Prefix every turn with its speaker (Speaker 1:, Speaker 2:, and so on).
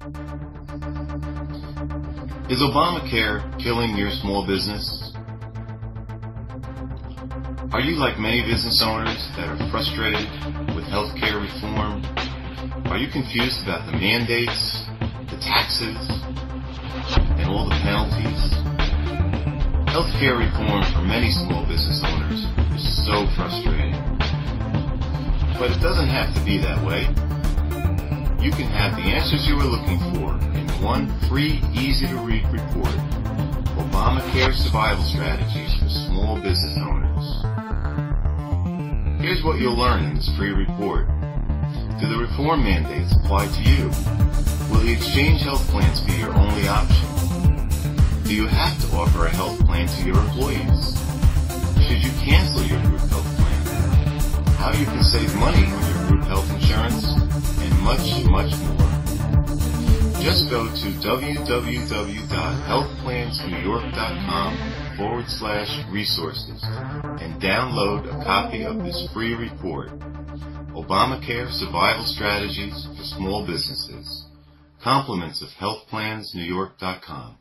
Speaker 1: Is Obamacare killing your small business? Are you like many business owners that are frustrated with healthcare reform? Are you confused about the mandates, the taxes, and all the penalties? Healthcare reform for many small business owners is so frustrating. But it doesn't have to be that way. You can have the answers you are looking for in one free, easy to read report. Obamacare Survival Strategies for Small Business Owners. Here's what you'll learn in this free report. Do the reform mandates apply to you? Will the exchange health plans be your only option? Do you have to offer a health plan to your employees? Should you cancel your group health plan? How you can save money on your group health insurance? And much, much more. Just go to www.healthplansnewyork.com forward slash resources and download a copy of this free report. Obamacare Survival Strategies for Small Businesses. Compliments of healthplansnewyork.com.